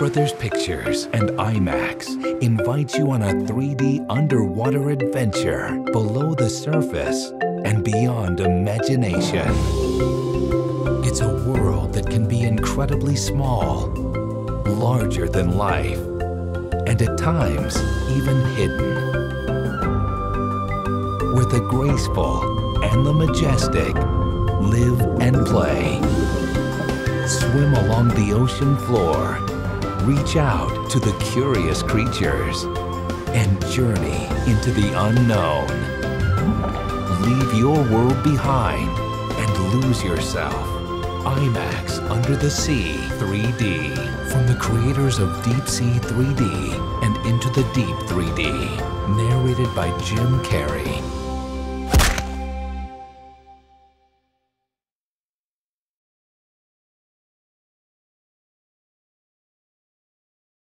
Brothers Pictures and IMAX invite you on a 3D underwater adventure below the surface and beyond imagination. It's a world that can be incredibly small, larger than life, and at times even hidden. Where the graceful and the majestic live and play. Swim along the ocean floor, reach out to the curious creatures, and journey into the unknown. Leave your world behind and lose yourself. IMAX Under the Sea 3D from the creators of Deep Sea 3D and Into the Deep 3D. Narrated by Jim Carrey.